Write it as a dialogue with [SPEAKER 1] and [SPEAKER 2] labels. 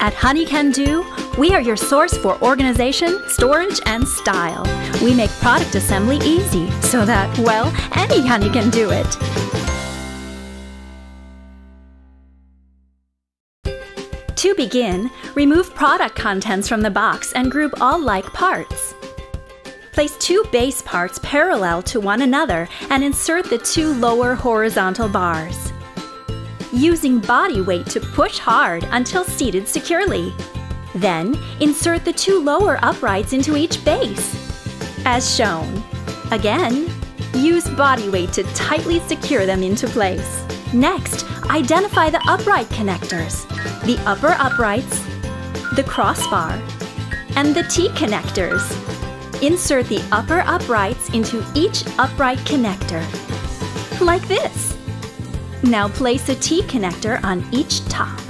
[SPEAKER 1] At Honey Can Do, we are your source for organization, storage, and style. We make product assembly easy so that, well, any honey can do it. To begin, remove product contents from the box and group all like parts. Place two base parts parallel to one another and insert the two lower horizontal bars. Using body weight to push hard until seated securely. Then, insert the two lower uprights into each base, as shown. Again, use body weight to tightly secure them into place. Next, identify the upright connectors, the upper uprights, the crossbar, and the T-connectors. Insert the upper uprights into each upright connector, like this. Now place a T-connector on each top.